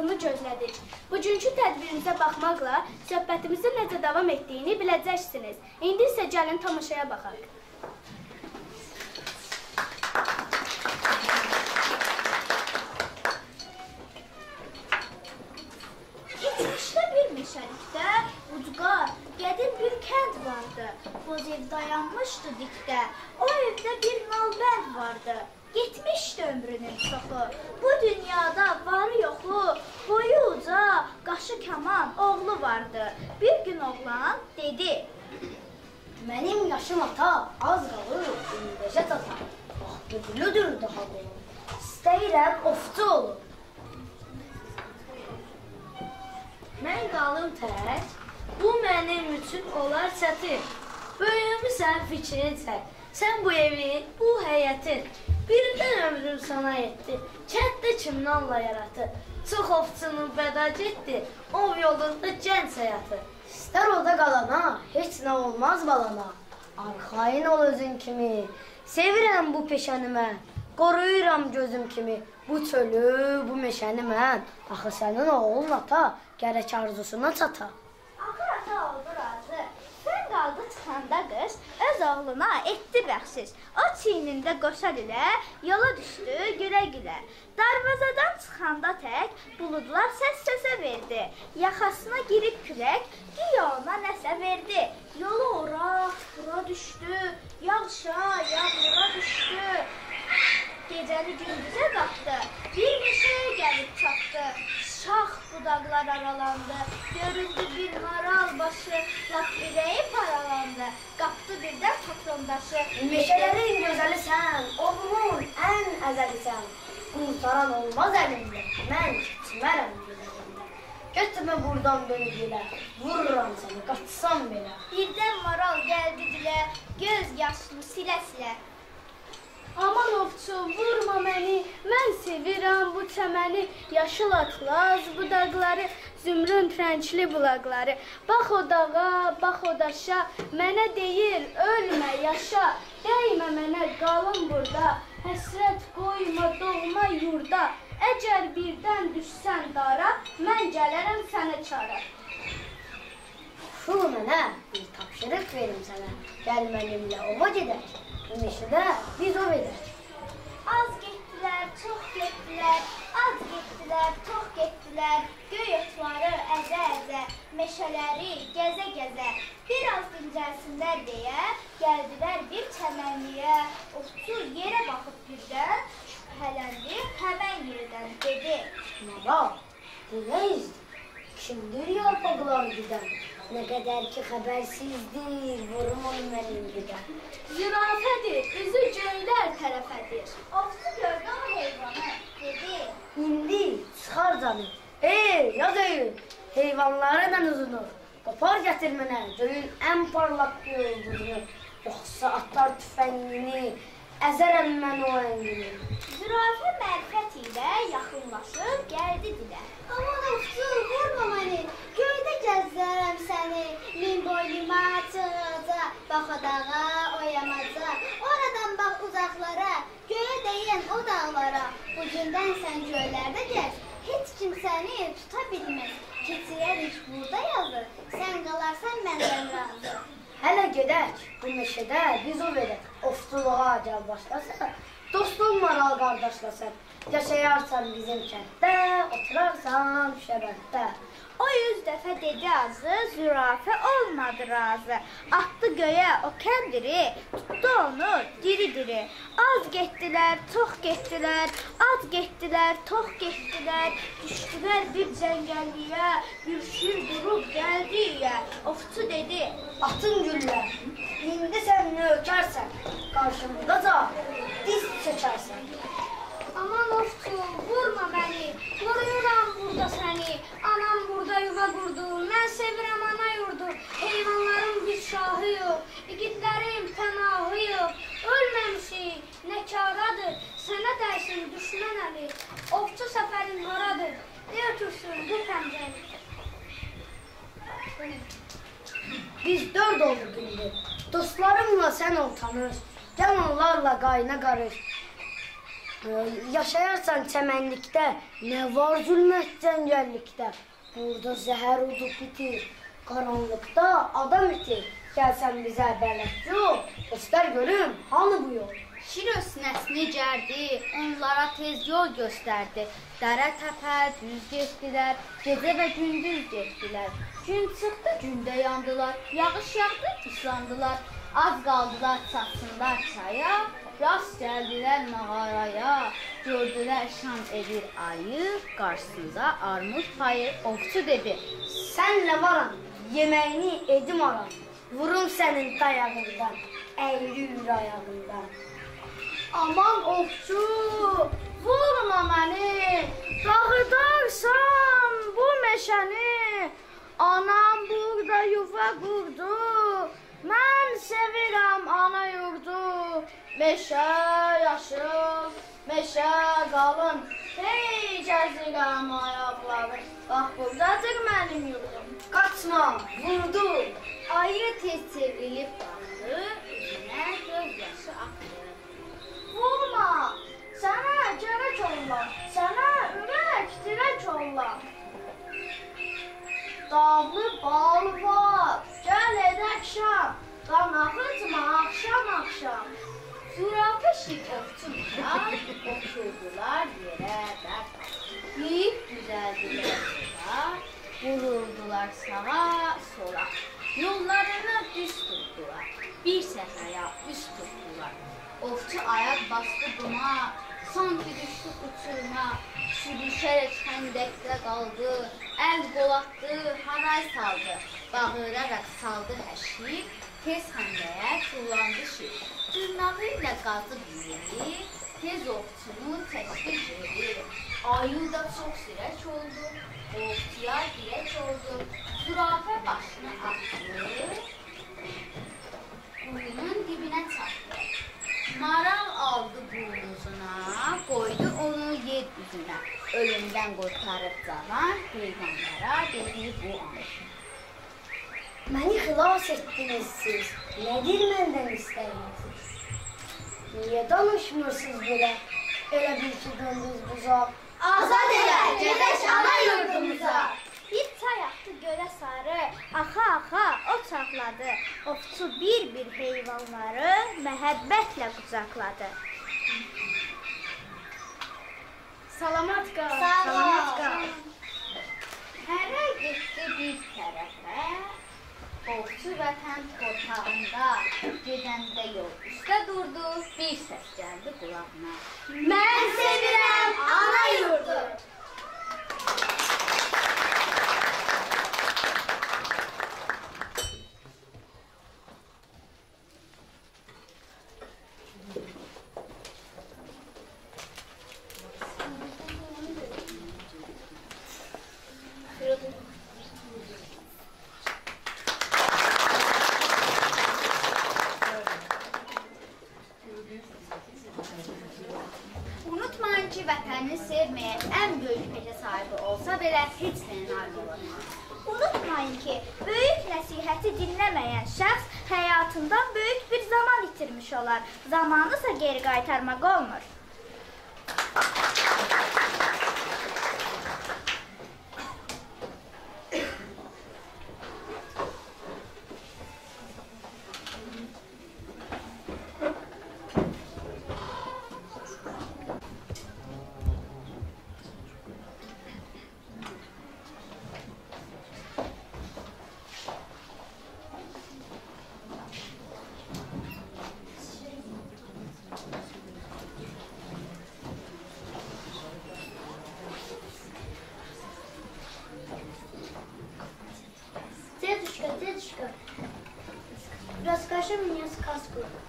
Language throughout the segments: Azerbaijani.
vaxtını gözlədik. Bugünkü tədbirimizə baxmaqla söhbətimizin necə davam etdiyini biləcəksiniz. İndi isə gəlin tamaşaya baxaq. Keçmişdə bir meşəlikdə ucqar, qədim bir kənd vardı. Boz ev dayanmışdı dikdə. O evdə bir nalbənd vardı. Getmişdi ömrünün çoxu. Oğlu vardı. Bir gün oğlan dedi: Mənim yaşım ata az qalır 25-ə çata. Vaxt güllüdür daha bu. İstəyirəm ofçu olum. Mən qalım tək. Bu mənim üçün olar çətin. Böyümüsən fikrin çək. Sən bu evi, bu həyətin birindən ömrüm sana yetdi. Kənddə kimdanla yaratı. Çox ovçunu bəda getdi. Ov yolunda gənc həyatı. İstər oda qalana, heç nə olmaz balana. Arxayın ol özün kimi. Sevirəm bu peşəni mən. Qoruyuram gözüm kimi. Bu çölü, bu meşəni mən. Axı sənin oğlun ata gərək arzusuna çata. Axır ata oldu razı. Sən qaldı çıxanda qız öz oğluna etdi bəxşiş. O çiynində qoşar ilə yola düşdü gülə-gülə. Darvazadan çıxanda tək buludlar səs səsə verdi. Yaxasına girib külək güya ona nəsə verdi. Yolu ora, bura düşdü. Yağışa, yağmura düşdü. Gecəni gündüzə qatdı. Bir meşəyə gəlib çatdı. Şax budaqlar aralandı. Göründü bir maral başı. Lap ürəyi paralandı. Qapdı birdən patrondaşı. Meşələrin gözəli sən, oğlumun ən əzəlisən. Qurtaran olmaz əlimdə, mən keçmərəm gözəlində. Götürmə buradan beni dilə, vururam səni, qaçsam belə. Birdən maral gəldi dilə. Göz yaşlı silə-silə. Aman ovçu, vurma məni. Mən sevirəm bu çəməni, yaşıl atlas budaqları, zümrüd rəngli bulaqları. Bax o dağa, bax o daşa, mənə deyir, ölmə, yaşa. Dəymə mənə, qalım burada. Həsrət qoyma doğma yurda. Əgər birdən düşsən dara, mən gələrəm sənə çara. Şul mənə bir tapşırıq verim sənə. Gəl mənimlə ova gedək. Meşədə biz ov edək. Az getdilər, çox getdilər, az getdilər, çox getdilər. Göy otları əzə-əzə, meşələri gəzə-gəzə. Biraz dincəlsinlər deyə gəldilər bir çəmənliyə. Ovçu yerə baxıb birdən şübhələndi, həmən yerdən dedi: Maral, bu nə izdir? Kimdir yarpaqlar gidən? Nə qədər ki xəbərsizdir, vurum onu mənim gidən. Zirafədir, üzü göylər tərəfədir. Ovçu gördü o heyvanı, dedi: İndi çıxar canı. Ey, yaz öyün, heyvanları mən uzunu. Qopar gətir mənə, göyün ən parlaq yıldızını. Yoxsa atlar tüfəngini, əzərəm mən o əngini. Zürafə mərifət ilə yaxınlaşıb gəldi dilə. Aman ovçu, vurma məni. Göydə gəzərəm səni. Boynuma çıxa, bax o dağa, o yamaca. Oradan bax uzaqlara, göyə deyən o dağlara. Bu gündən sən göylərdə gəz. Heç kim səni tuta bilməz. Keçirərik burada yazı. Sən qalarsan məndən razı. Hələ gedək, bu meşədə biz o verək. Ofçuluğa gəl başlasan, dostun maral qardaşlasan. Yaşayarsan bizim kənddə, oturarsan şəbətdə. O yüz dəfə dedi azı, zürafə olmadı razı. Atdı göyə o kəndiri, tutdu onu diri-diri. Az getdilər, çox getdilər, az getdilər, çox getdilər. Düşdülər bir cəngəlliyə, bir şir durub gəldi yeyə. Ovçu dedi, Atın güllər, indi sən nökərsən, qarşımdaca diz çökərsən. Aman ovçu, vurma məni, qoruyuram burada səni. Anam burada yuva qurdu, mən sevirəm ana yurdu. Heyvanların bir şahı yox, igidlərim pənahı yox. Ölməmişik, nə karadır, sənə dərsin düşmən əli. Ovçu səfərin haradır, ne ötürsün bu pəncəni. Biz dörd olduq indi. Dostlarımla sən ol tanış. Gəl onlarla qayna qarış. Yaşayarsan çəmənlikdə, nə var zülmət cəngəllikdə. Burada zəhər udub bitir, qaranlıqda adam itir. Gəlsən bizə bələdçi ol, göstər görüm, hanı bu yol? Şir öz sinəsini gərdi, onlara tez yol göstərdi. Dərə təpə düz getdilər, gecə və gündüz getdilər. Gün çıxdı, gündə yandılar, yağış yağdı, islandılar. Az qaldılar çatsınlar çaya, rast gəldilər mağaraya. Gördülər şam edir ayı, qarşısında armud payı. Ovçu dedi: Sənlə varam, yeməyini edim aram. Vurum sənin dayağından, əyri ayağından. Aman ovçu, vurma məni. Dağıdarsan bu meşəni. Anam burada yuva qurdu. Mən sevirəm ana yurdu. Meşə yaşıl, meşə qalın. Hey gəzirəm ayaqları. Bax burdadır mənim yurdum. Qaçma, vurdu. Ayı tez çevrilib baxdı, üzünə göz yaşı axdı.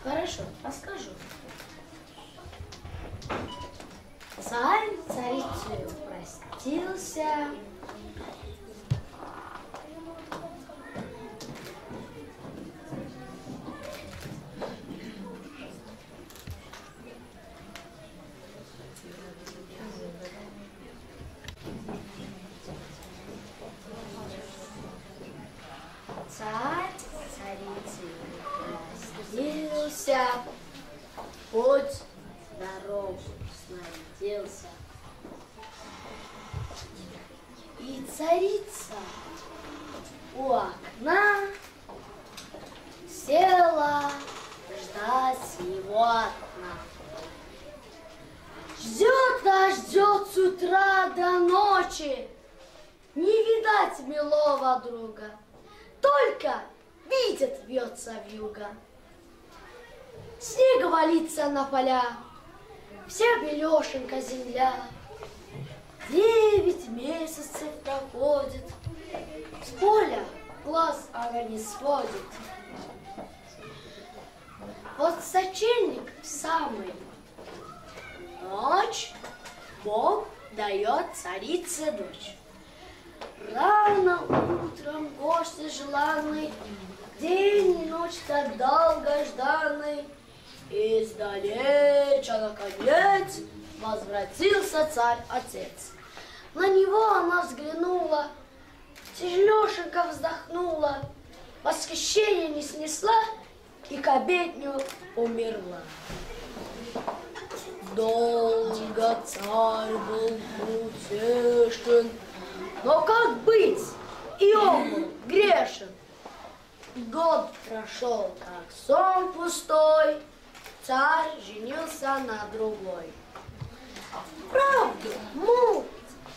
Хорошо, расскажу. башенка земля. Девять месяцев проходит, с поля глаз она не сводит. Вот сочельник самый. Ночь Бог дает царице дочь. Рано утром гости желанный, День и ночь так долго жданный, Издалеча наконец возвратился царь-отец. На него она взглянула, тяжелешенько вздохнула, восхищение не снесла и к обедню умерла. Долго царь был утешен, но как быть, и он грешен. Год прошел, как сон пустой, царь женился на другой правду, мол,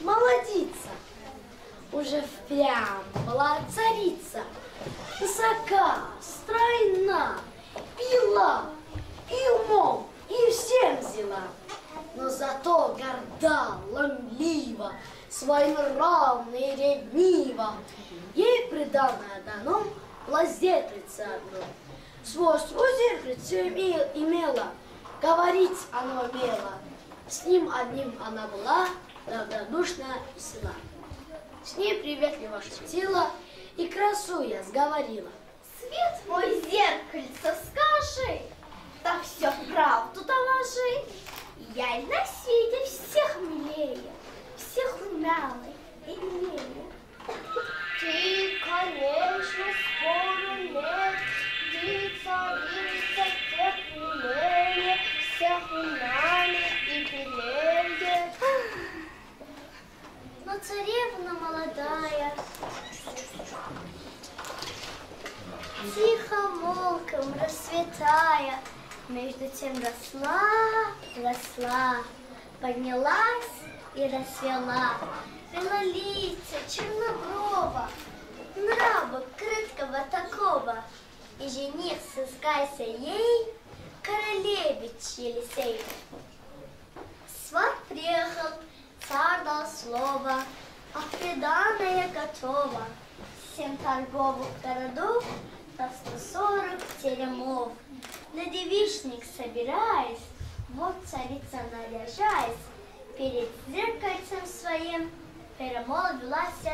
молодица. Уже впрямь была царица, высока, стройна, пила и умом, и всем взяла. Но зато горда, ломлива, своим равна и ревнива. Ей приданное дано плазетрице одно. Свойство зеркальце имела, говорить оно умело. С ним одним она была добродушна и села. С ней приветливо шутила, и красу я сговорила. Свет мой молодь вела вся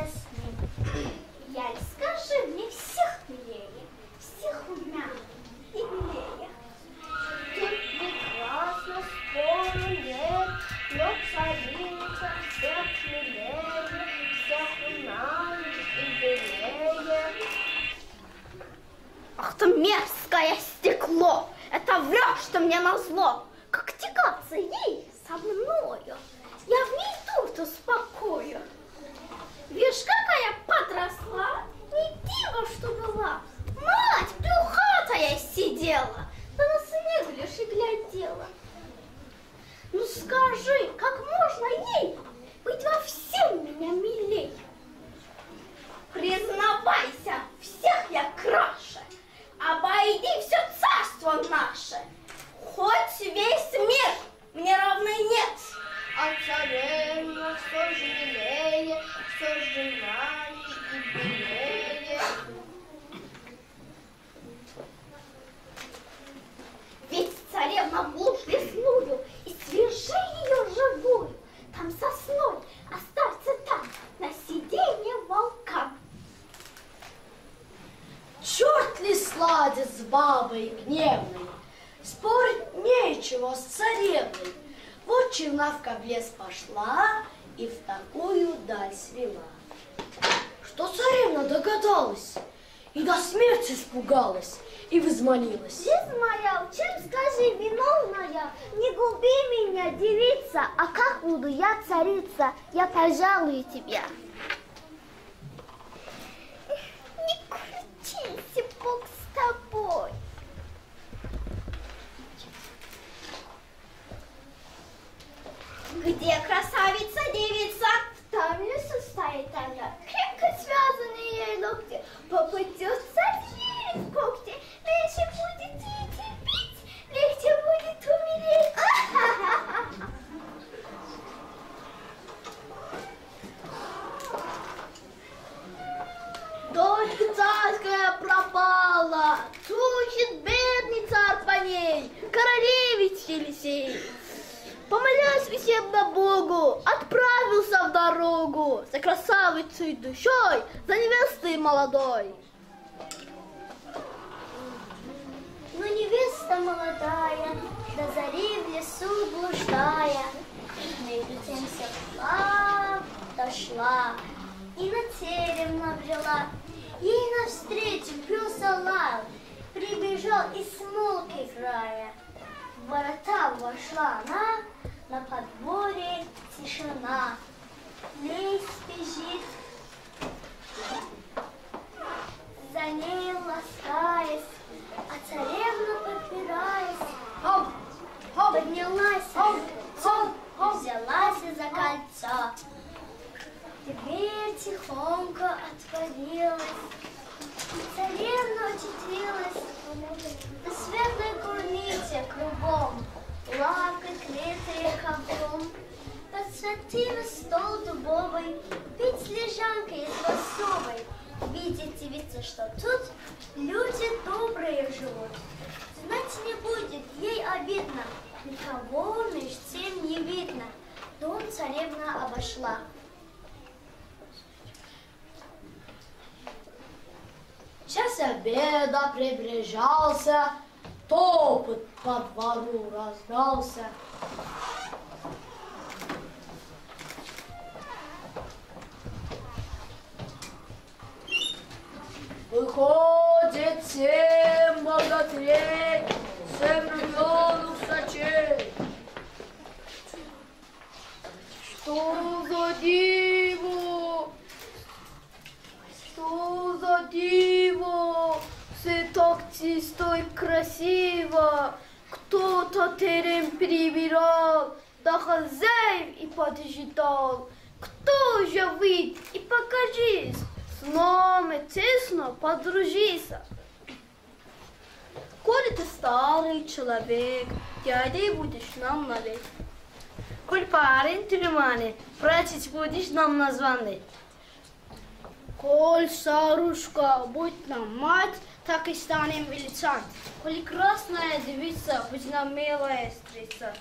Коль старушка, будь нам мать, так и станем величать. Коли красная девица, будь нам милая сестрица.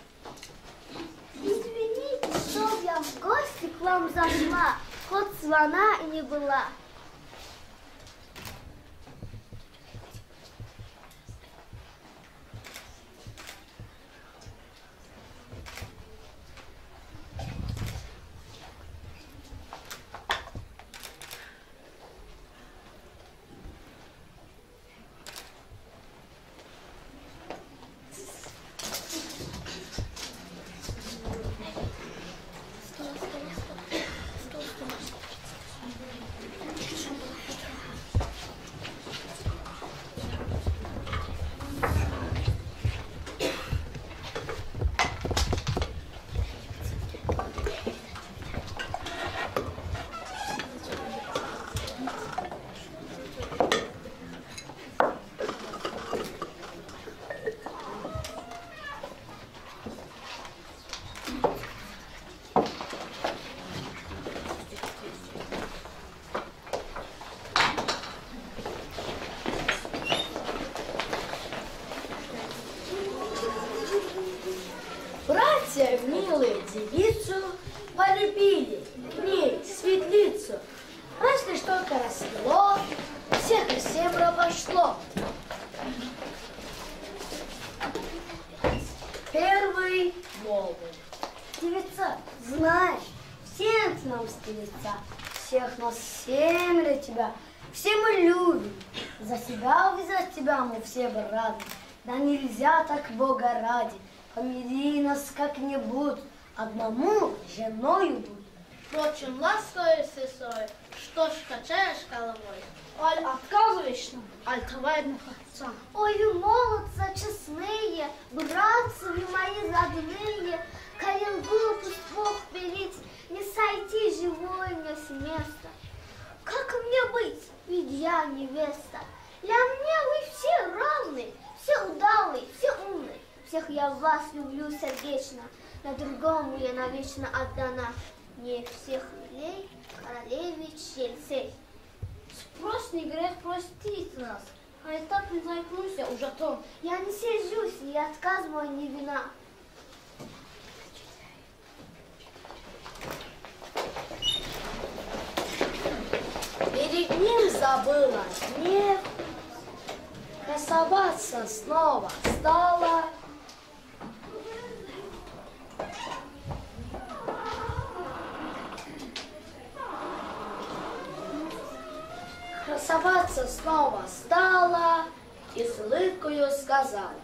Извините, что я в гости к вам зашла, хоть звона и не была. ради, помири нас как-нибудь, одному женою будь. Впрочем, ласкою сесою, что ж качаешь головой? Аль отказываешь нам, аль давай на отца. Ой, вы молодцы, честные, братцы вы мои родные, был глупость Бог берите, не сойти живой мне с места. Как мне быть, ведь я невеста? Для меня вы все равны, все удалые, все умные. Всех я вас люблю сердечно, На другому я навечно отдана. Не всех лей, королевич Ельцей. Спросный грех простит нас, а я так не заикнулся уже о том. Я не сержусь, и отказ мой не вина. Перед ним забыла гнев, Красоваться снова стала. Красоваться снова стала и с улыбкою сказала.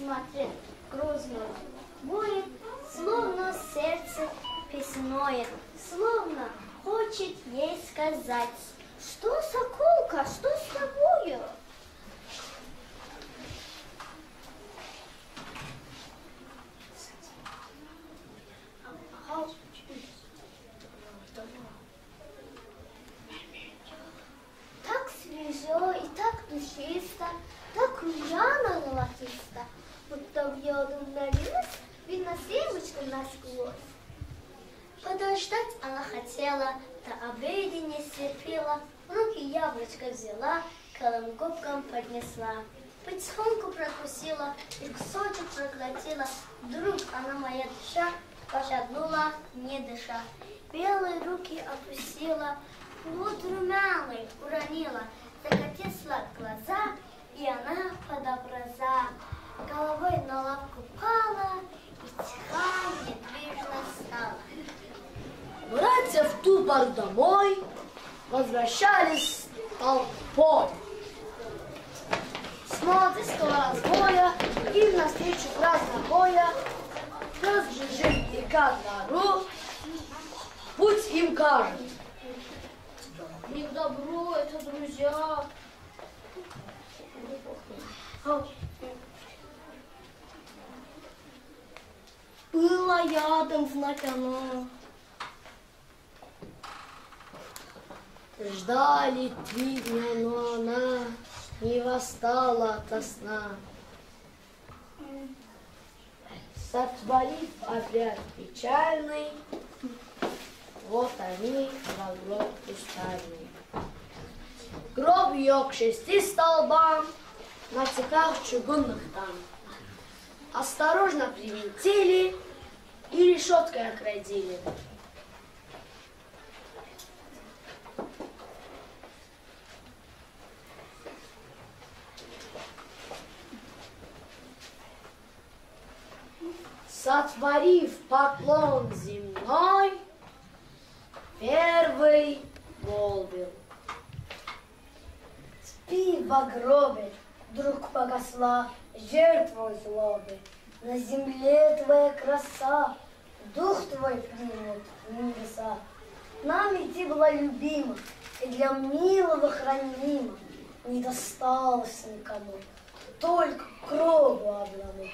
Смотрит грозно, будет, словно сердце песное, словно хочет ей сказать, что соколка, что с тобою? опустила, плод румяный уронила, закатила глаза, и она подобраза. головой на лапку пала и тихо недвижно стала. Братья в тупор домой возвращались толпой. С молодыского разбоя им навстречу раз такое, пес жужжит и на руку, путь им кажет. Не к добру, это друзья. А, Было ядом знать оно. Ждали три дня, но она не восстала ото сна. Сотворив обряд печальный, вот они во гроб пустальный. Гроб ее к шести столбам, на цепях чугунных там. Осторожно привинтили и решеткой оградили. Сотворив поклон земной, первый молвил. Спи в гробе, друг погасла жертву злобы. На земле твоя краса, дух твой примут небеса. Нам идти была любима и для милого хранима. Не досталось никому, только крову одному.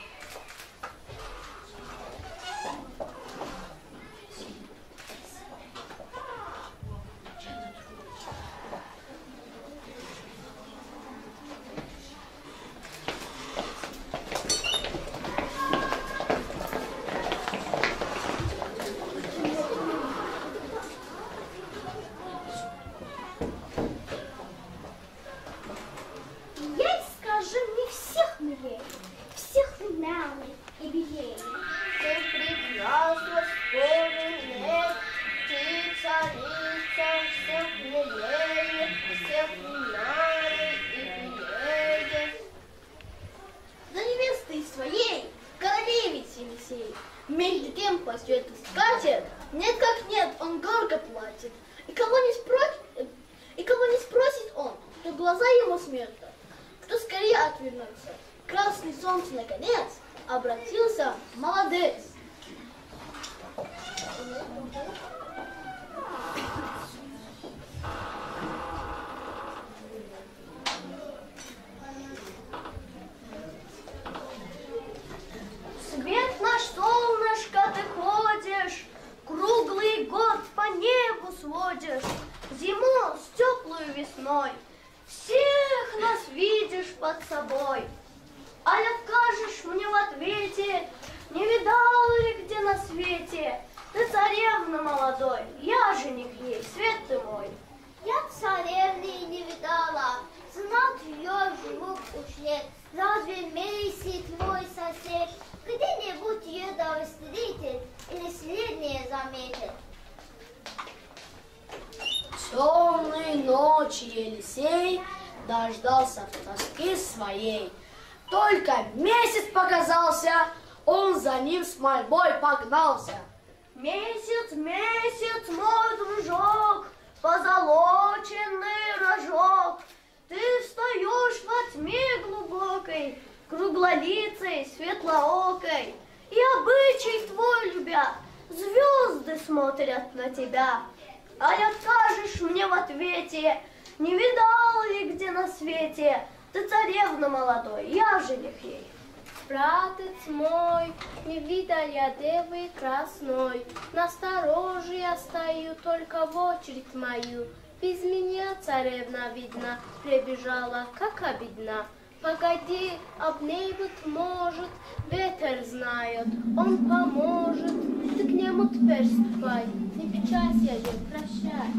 Об ней, быть может, ветер знает, он поможет. Ты к нему теперь ступай, не печалься ей, прощай.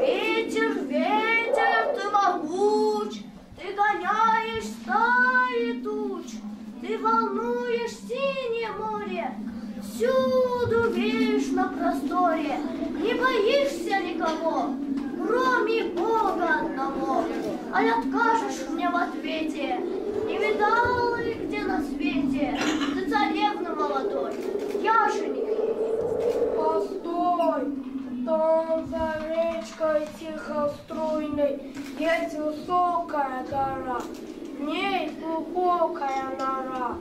Ветер, ветер, ты могуч, ты гоняешь стаи ты волнуешь синее море, всюду видишь на просторе, не боишься никого, кроме Бога одного. А откажешь мне в ответе, не видал ли где на свете, ты царевна молодой, я жених. Постой, там за речкой тихо струйной Есть высокая гора, в ней глубокая нора.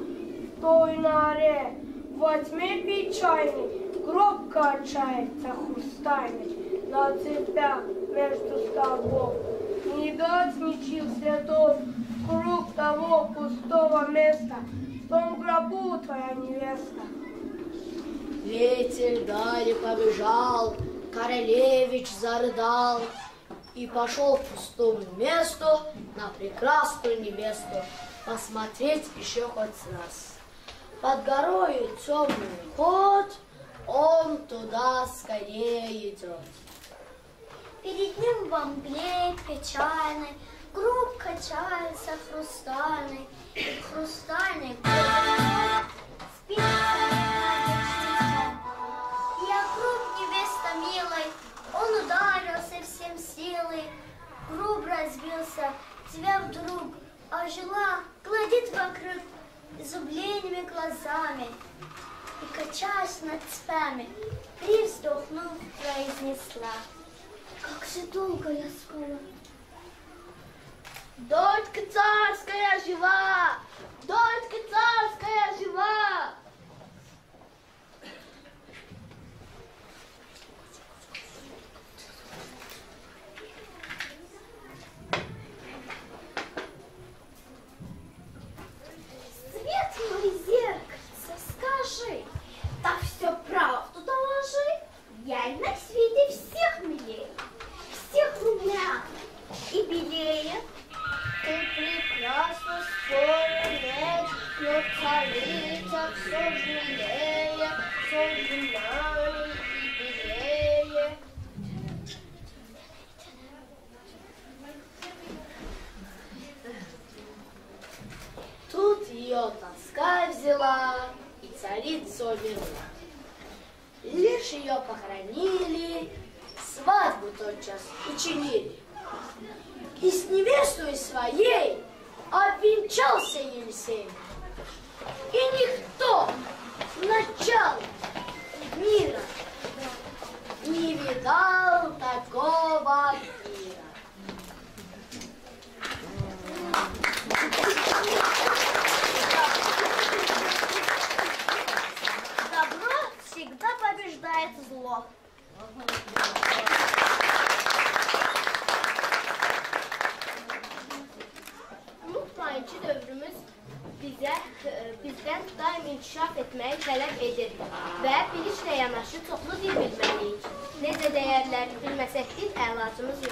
В той норе во тьме печальной гроб качается хрустальный на цепях между столбов. Не дать ничьих следов круг того пустого места, в том гробу твоя невеста. Ветер далее побежал, королевич зарыдал и пошел к пустому месту на прекрасную невесту посмотреть еще хоть раз. Под горою темный ход, он туда скорее идет. Перед ним во мгле печальной Гроб качается хрустальный, и хрустальный спит. Я гроб невеста милой, он ударился всем силой, гроб разбился, тебя вдруг ожила, гладит вокруг изумленными глазами и, качаясь над цепями, привздохнув, произнесла. Как же долго я спала. Дочка царская жива! Дочка царская жива! людей на світі всех миліє, всех умняк і біліє. Ти прекрасна сторонець, но цариця все жаліє, все жаліє і біліє. Тут ее тоска взяла и царица умерла. Лишь ее похоронили, свадьбу тотчас учинили. И с невестой своей обвенчался Елисей. И никто начал мира не видал такого мира. Добро побеждает зло. Unutmayın ki dövrümüz bizə e, bizdən daim inkişaf etməyi tələb edir və biliklə yanaşı çoxlu dil bilməliyik. Necə dəyərləri bilməsək dil əlacımız yoxdur.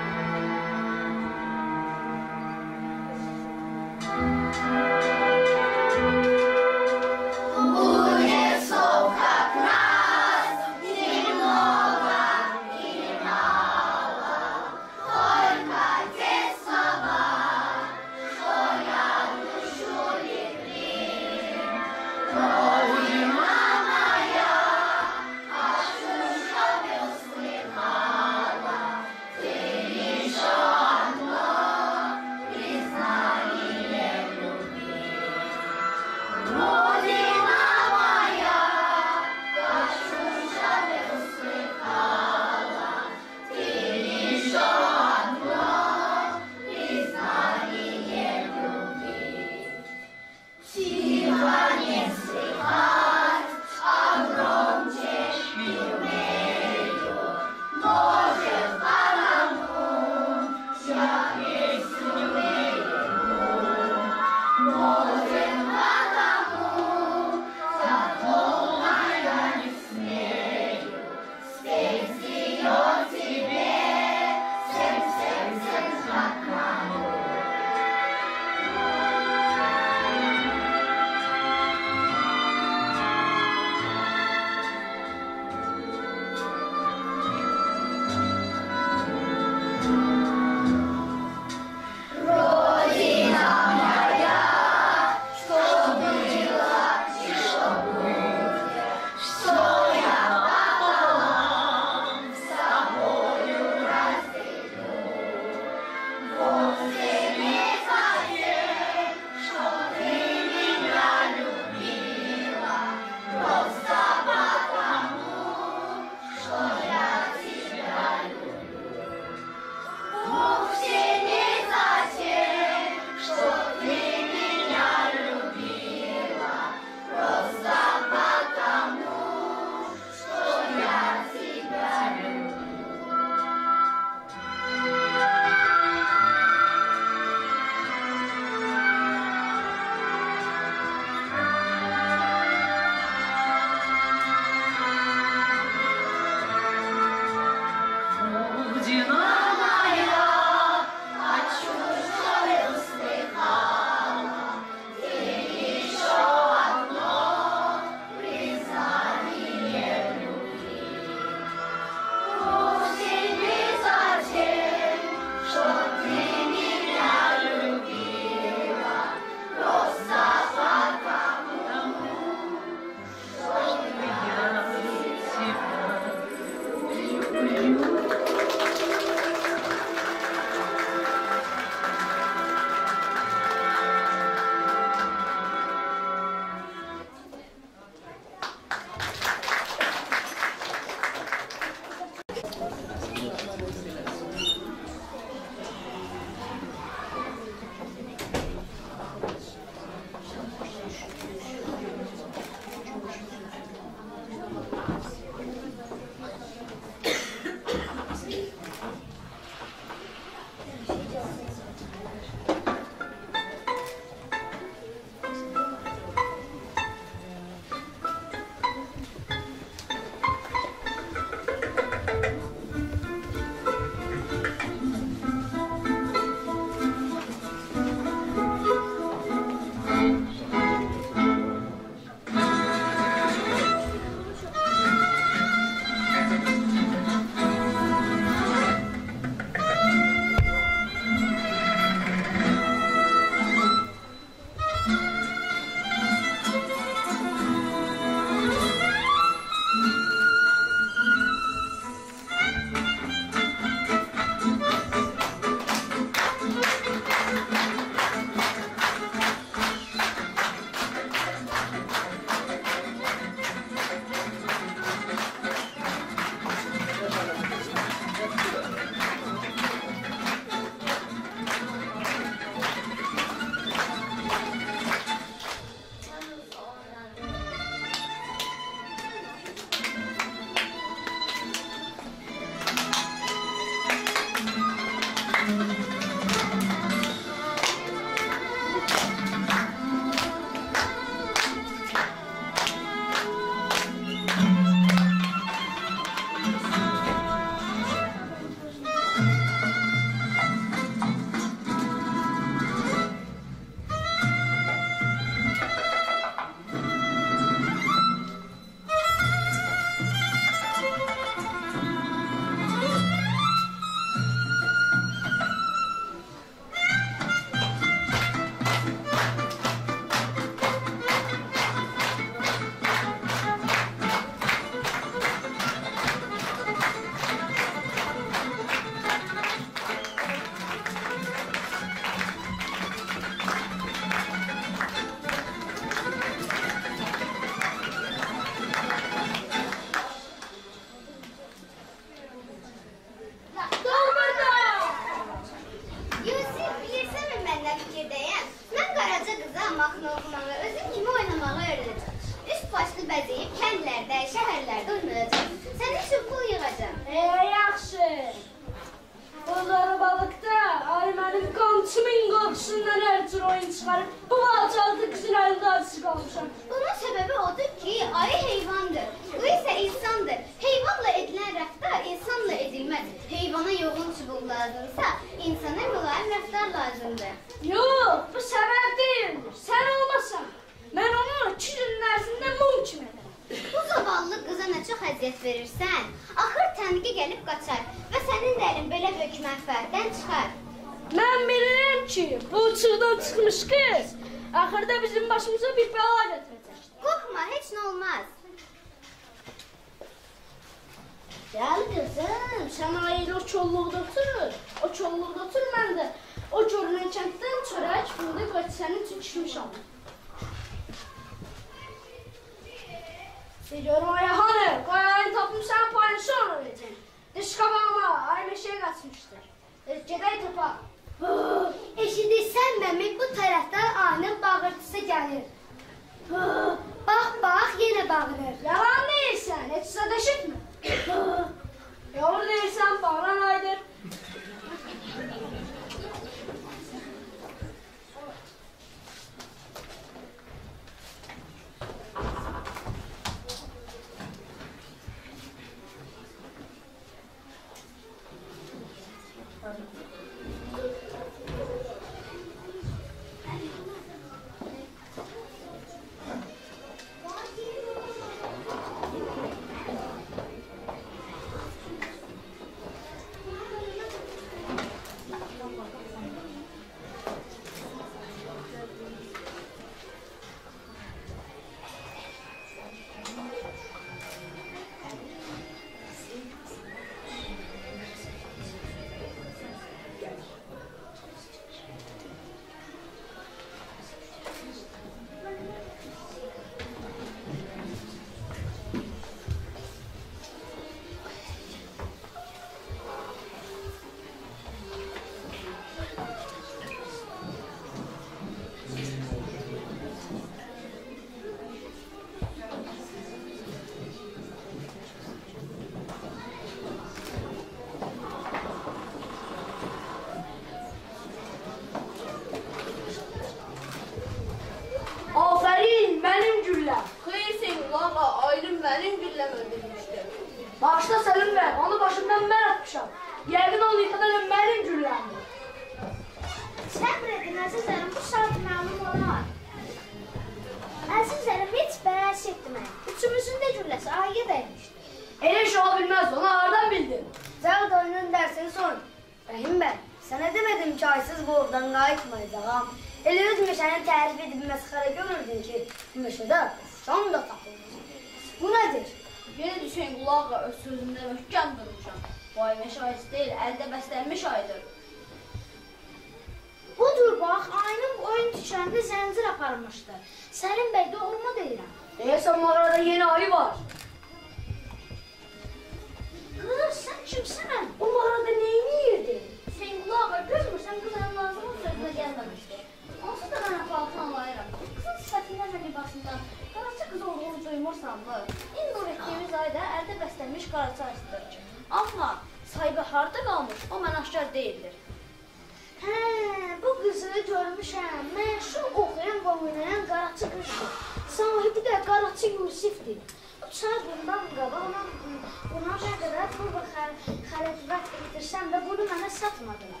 çatmadılar.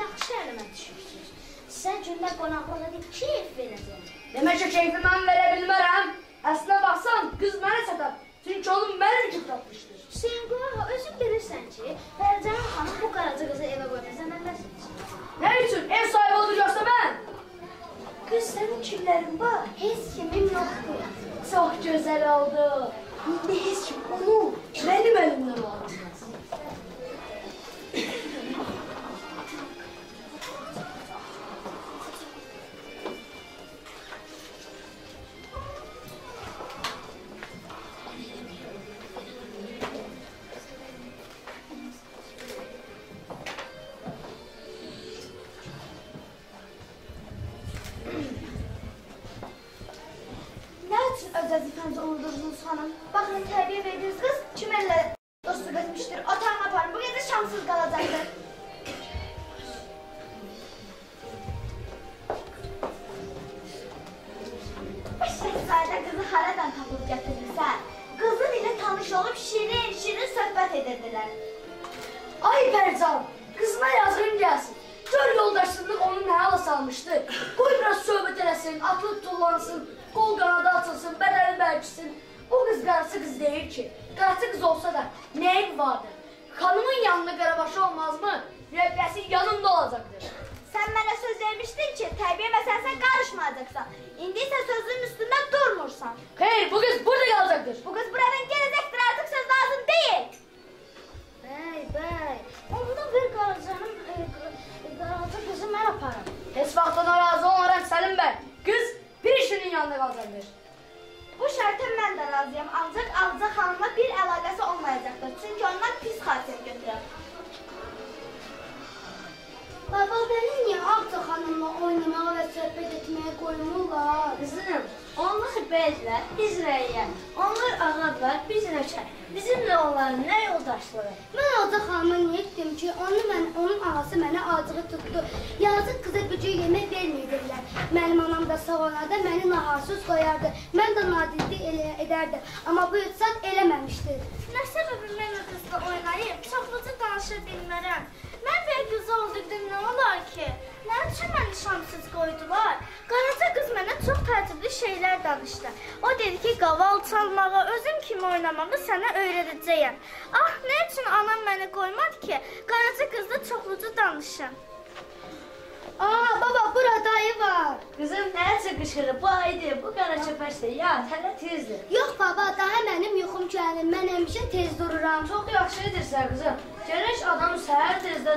Yaxşı əlimə düşürsünüz. Sizə gündə qonaqlıq edib keyif verəcəm. Demək ki, keyfi mən verə bilmərəm. Əslinə baxsan, qız mənə çatar. Çünki oğlum mənim üçün tapmışdır. Hüseyin Qulağa, özün bilirsən ki, Fərcanın xanım bu qaraca qızı evə qoymazsa mən məsəl Nə üçün? Ev sahibi olacaqsa mən? Qız sənin küllərin var, heç kimin yoxdur. Çox gözəl oldu. İndi heç kim onu mənim əlimdən aldı.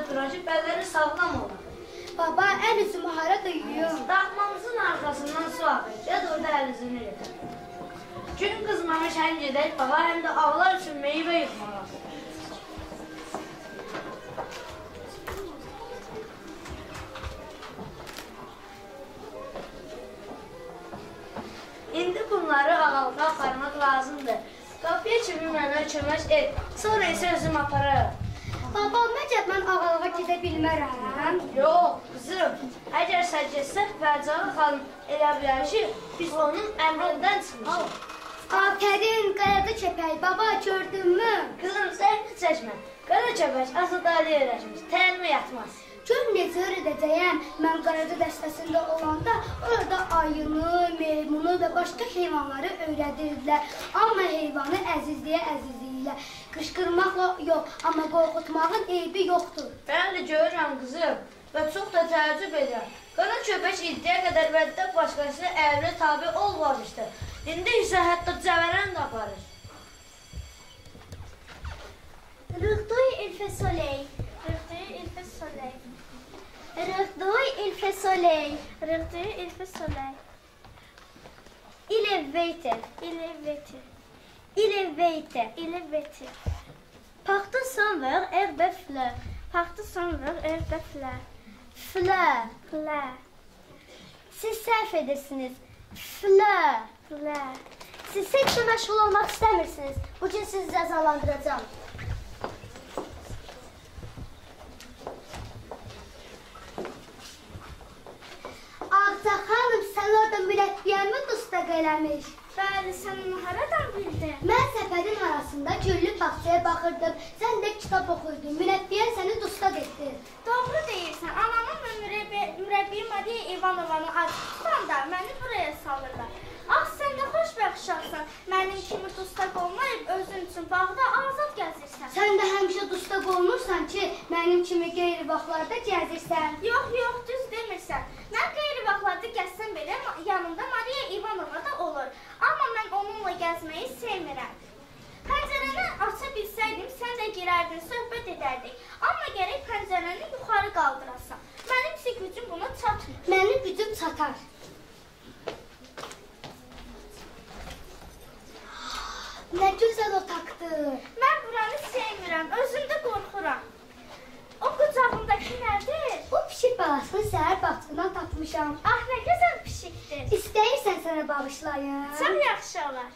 Durur ki, bədəni sağlam olur. Baba, əl üzümü harada yuyum? Daxmamızın arxasından su axır. Gəl orada əlizini yıka. Gün qızmamış həm gedək bağa, həm də ağlar üçün meyvə yıxmağa. İndi bunları ağalığa aparmaq lazımdır. Qapıya kimi mənə kömək et. Sonra isə özüm apararım. Baba, məcəb mən ağalığa gedə bilmərəm. Yox, qızım. Əgər sən getsən, Fərcalı xanım elə bilər ki, biz onun əmrindən çıxmışıq. Afərin, qaradı köpək. Baba, gördünmü? Qızım, heç çəkmə. Qara köpək azadlığa öyrəşmiş, təlimə yatmaz. Gör necə öyrədəcəyəm. Mən qaradı dəstəsində olanda orada ayını, meymunu və başqa heyvanları öyrədirdilər. Amma heyvanı əzizliyə əzizliyirlər. Qışqırmaqla yox, amma qorxutmağın eybi yoxdur. Bəli, görürəm qızım və çox da təəccüb edirəm. Qara köpək iddiyə qədər vəddə başqasına əmrə tabi olmamışdı. İndi isə hətta cəvərən də aparır. Rıxduy ilfə soley. Rıxduy ilfə soley. Rıxduy ilfə soley. Rıxduy ilfə soley. Elevate. Elevate. Elevate. Elevate. Partout sans ver, herbe fleur. Partout sans ver, herbe fleur. Fleur. Fleur. Siz səhv edirsiniz. Fleur. Fleur. Siz sekslə məşğul olmaq istəmirsiniz. Bu gün sizi cəzalandıracağam. Ağca xanım, sən orada mürəbbiyəmi dustaq eləmiş? Bəli, sən onu haradan bildin? Mən səpərin arasında güllü bağçaya baxırdım. Sən də kitab oxuyurdun. Mürəbbiyə səni dustaq etdi. Doğru deyirsən. Anamın və mürəbbi, mürəbbi Mariya İvanovanı açıqdan da məni buraya salırlar. Ah, sən nə xoşbəxt uşaqsan. Mənim kimi dustaq olmayıb özün üçün bağda azad gəzirsən. Sən də həmişə dustaq olmursan ki, mənim kimi qeyri vaxtlarda gəzirsən. Yox, yox, düz demirsən. Mən qeyri vaxtlarda gəzsəm belə yanımda Mariya İvanova da olur. Amma mən onunla gəzməyi sevmirəm. Pəncərəni aça bilsəydim, sən də girərdin, söhbət edərdik. Amma gərək pəncərəni yuxarı qaldırasan. Mənim psix gücüm buna çatmır. Mənim gücüm çatar. Nə gözəl otaqdır. Mən buranı sevmirəm, özüm də qorxuram. O qucağındakı nədir? Bu pişik balasını səhər bağçadan tapmışam. Ah, nə gözəl pişik. eşitdir. İstəyirsən sənə bağışlayım? Çox yaxşı olar.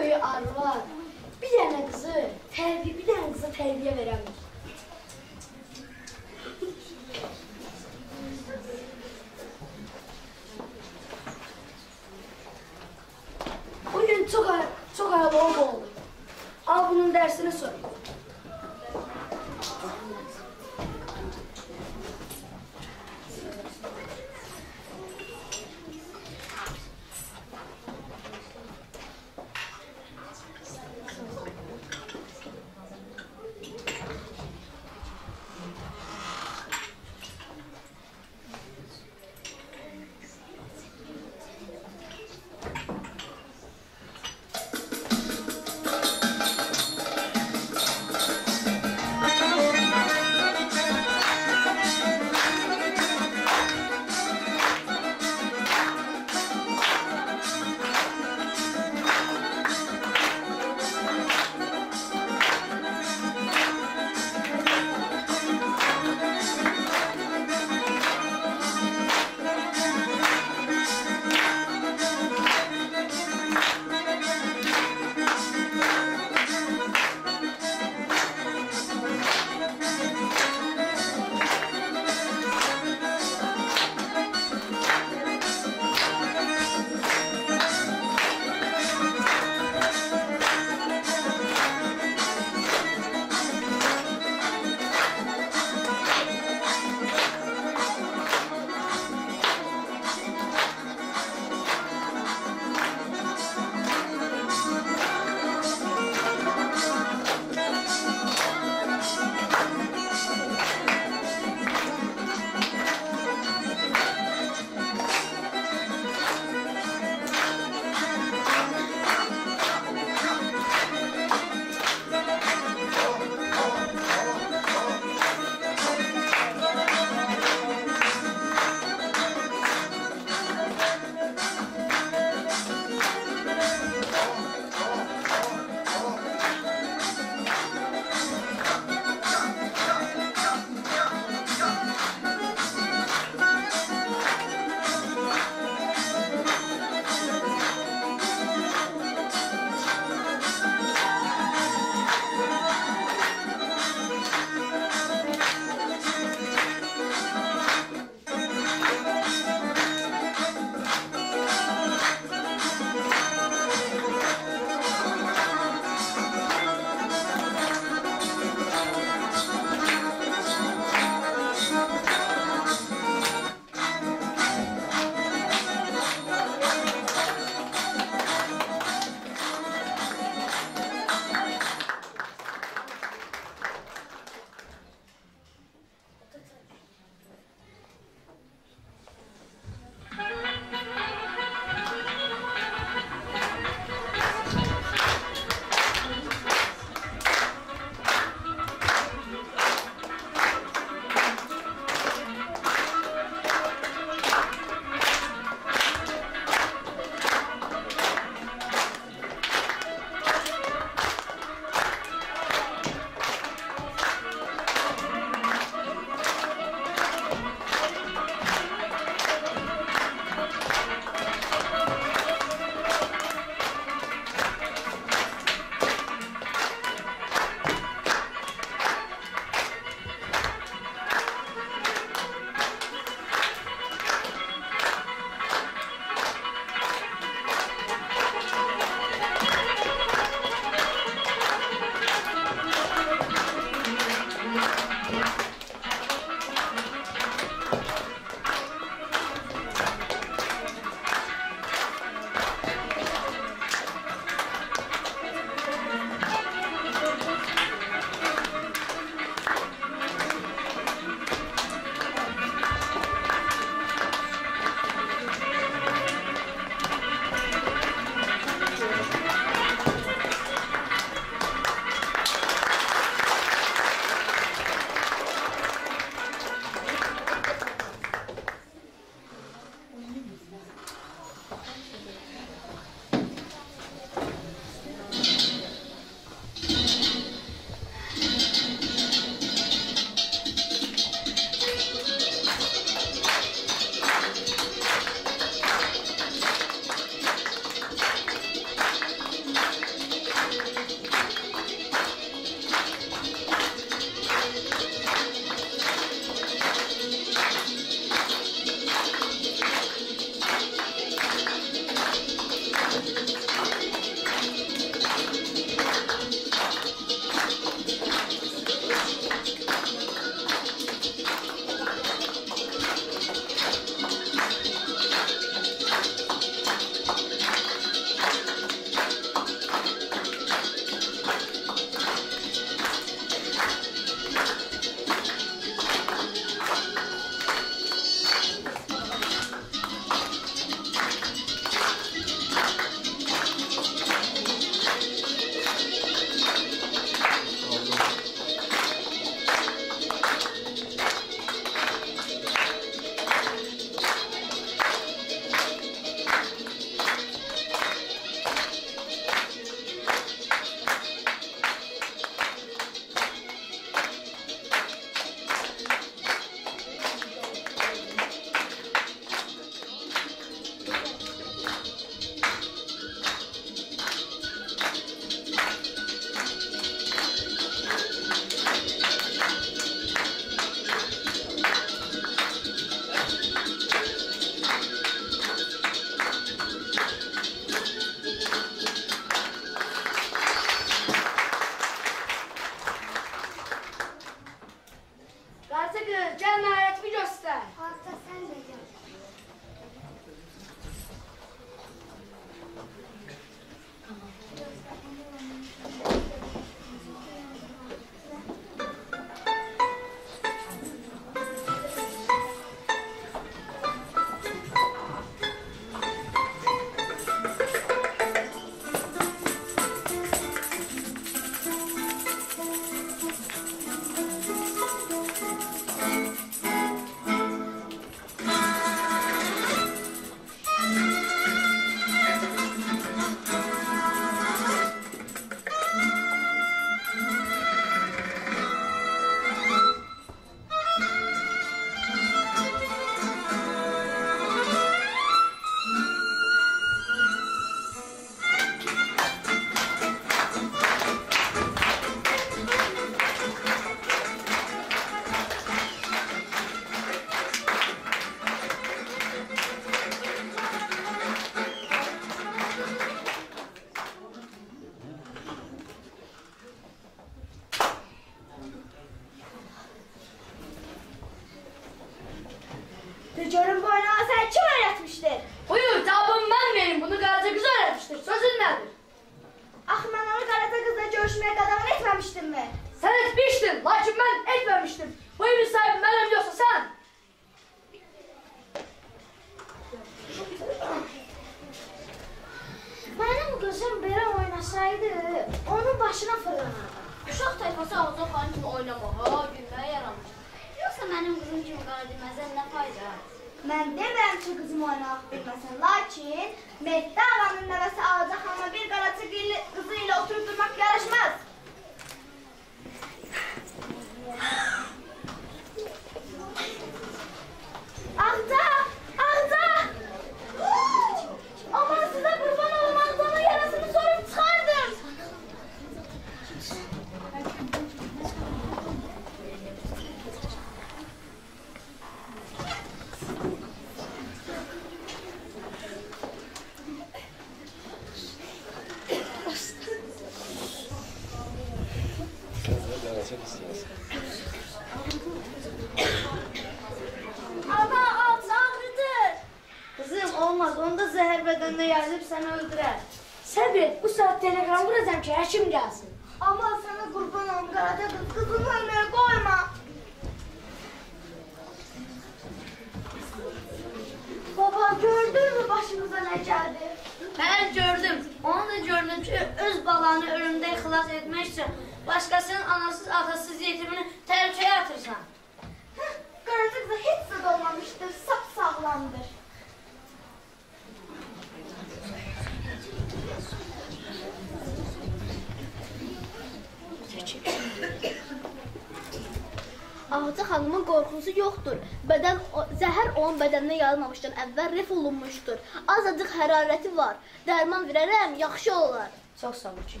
yoxdur. Azacıq hərarəti var. Dərman verərəm, yaxşı olar. Çox sağ ol ki.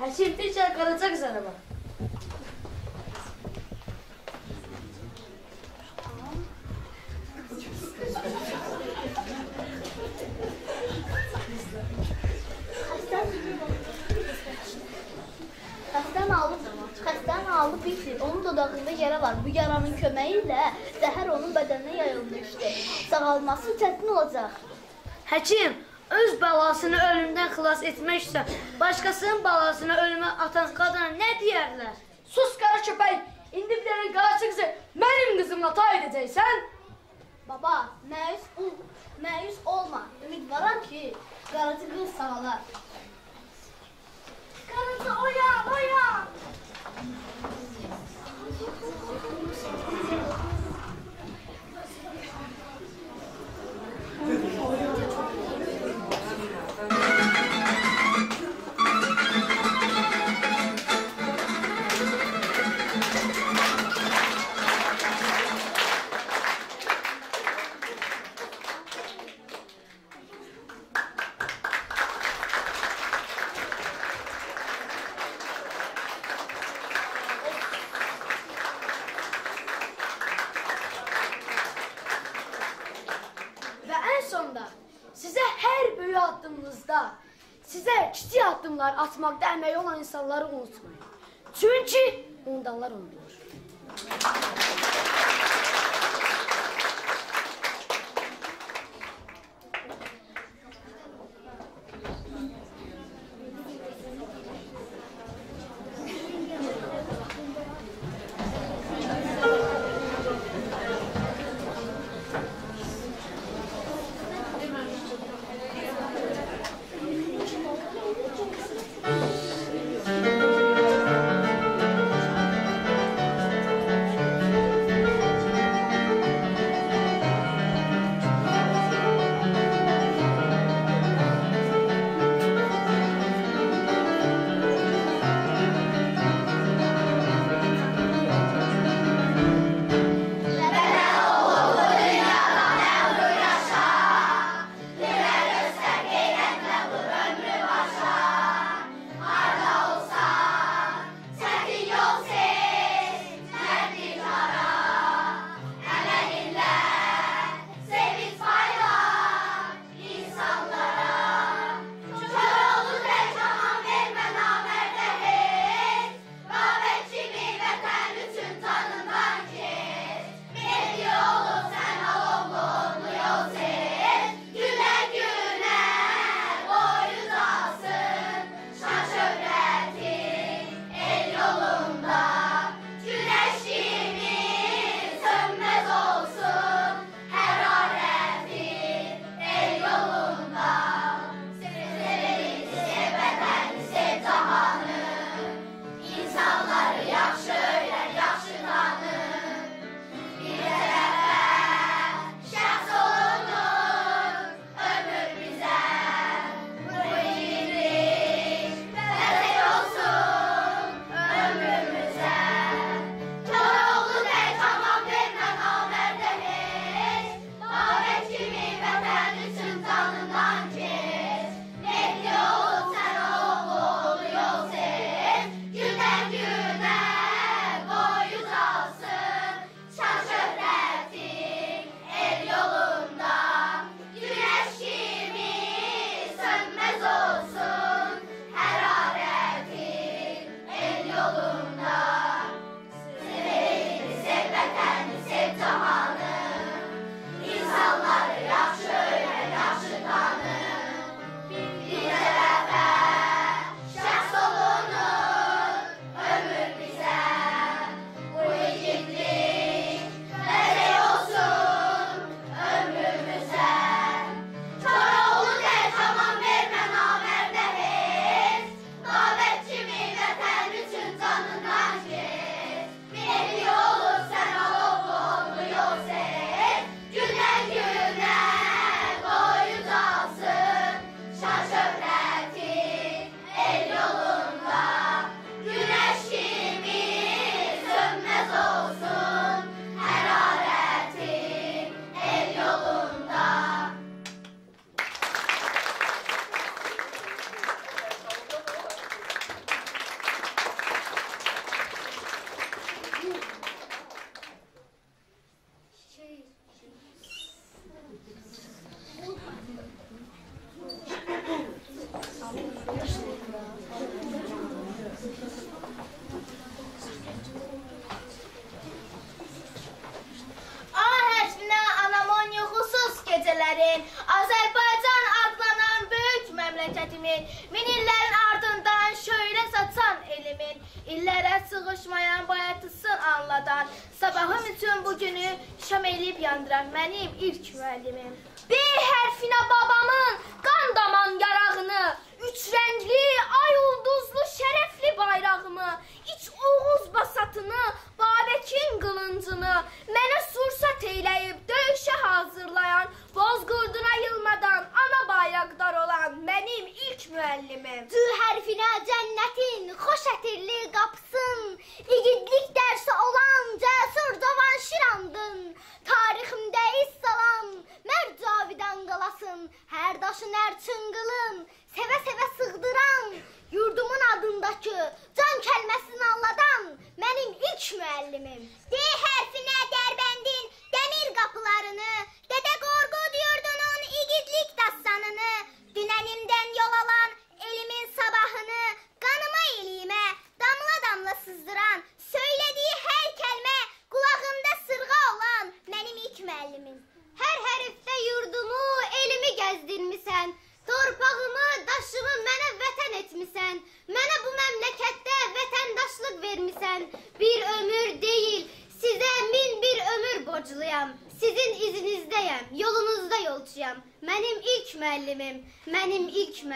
Həsir, necə qalacaq sənə bax. meyus olma. Ümit varan ki garanti gün sağlar. olanlar oluyor.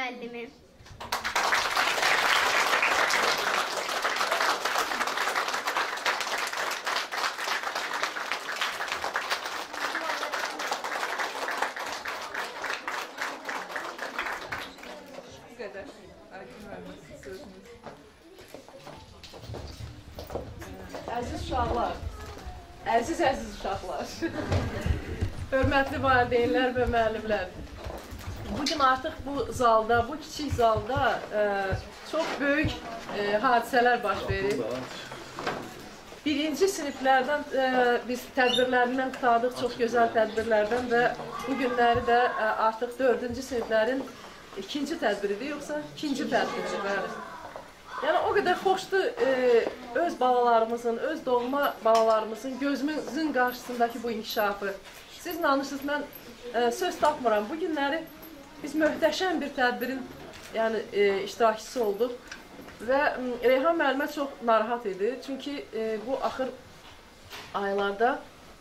Mənim ilk müəllimim. Bu qədər. Aydın müəllim, sözünüz. Əziz uşaqlar, əziz əziz uşaqlar, hörmətli valideynlər və müəllimlər, gün artıq bu zalda, bu kiçik zalda ə, çox böyük ə, hadisələr baş verir. Birinci siniflərdən ə, biz tədbirlərindən qutardıq, çox gözəl tədbirlərdən və bu günləri də ə, artıq dördüncü siniflərin ikinci tədbiridir, yoxsa ikinci tədbiridir, bəli. Yəni o qədər xoşdur e, öz balalarımızın, öz doğma balalarımızın gözümüzün qarşısındakı bu inkişafı. Siz inanırsınız, mən e, söz tapmıram. Bu günləri biz möhtəşəm bir tədbirin yəni e, iştirakçısı olduq və Reyhan müəllimə çox narahat idi. Çünki e, bu axır aylarda,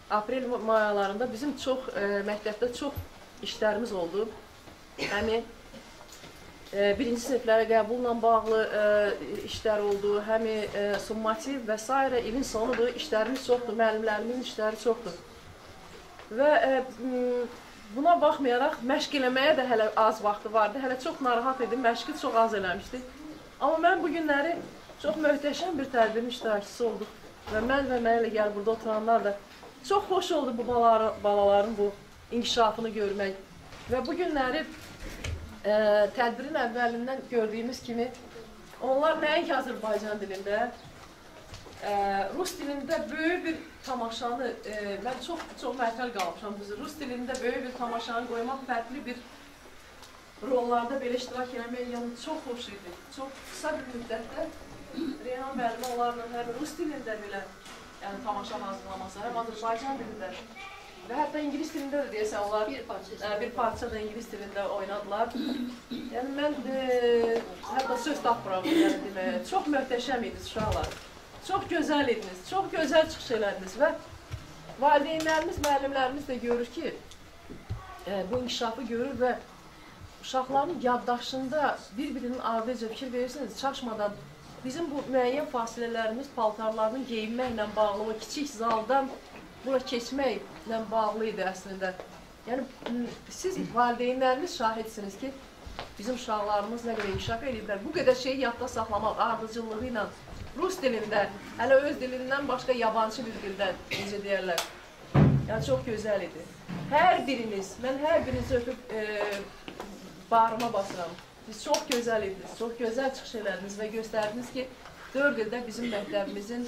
aprel may aylarında bizim çox e, məktəbdə çox işlərimiz oldu. Həmi e, birinci siniflərə qəbulla bağlı e, işlər oldu, həmi e, summativ və s. ilin sonudur, işlərimiz çoxdur, müəllimlərimin işləri çoxdur. Və e, buna baxmayaraq məşq eləməyə də hələ az vaxtı vardı. Hələ çox narahat idim, məşqi çox az eləmişdi. Amma mən bu günləri çox möhtəşəm bir tədbirin iştirakçısı olduq və mən və mənə elə gəl burada oturanlar da çox xoş oldu bu balaların, balaların bu inkişafını görmək. Və bu günləri e, tədbirin əvvəlindən gördüyümüz kimi onlar nəinki Azərbaycan dilində, e, rus dilində böyük bir tamaşanı, e, mən çox çox məhəttəl qalmışam bu rus dilində böyük bir tamaşanı qoymaq fərqli bir rollarda belə iştirak eləmək yəni çox xoş idi. Çox qısa bir müddətdə Reyhan müəllimə onlarla həm rus dilində belə yəni tamaşa hazırlaması, həm Azərbaycan dilində və hətta ingilis dilində də deyəsən onlar bir parça, ə, bir parça da ingilis dilində oynadılar. Yəni mən e, hətta söz tapmıram yəni deməyə. Çox möhtəşəm idiniz uşaqlar. Çox gözəl idiniz. Çox gözəl çıxış elədiniz və valideynlərimiz, müəllimlərimiz də görür ki, e, bu inkişafı görür və uşaqların yaddaşında bir-birinin ardınca fikir verirsiniz, çaşmadan bizim bu müəyyən fasilələrimiz paltarlarının geyinməklə bağlı, o kiçik zaldan bura keçməklə bağlı idi əslində. Yəni siz valideynləriniz şahidsiniz ki, bizim uşaqlarımız nə qədər inkişaf ediblər. Bu qədər şeyi yadda saxlamaq ardıcıllığı ilə rus dilində, hələ öz dilindən başqa yabancı bir dildə necə deyərlər. Yəni çox gözəl idi. Hər biriniz, mən hər birinizi öpüb e, bağrıma basıram. Siz çox gözəl idiniz, çox gözəl çıxış elədiniz və göstərdiniz ki, 4 ildə bizim məktəbimizin,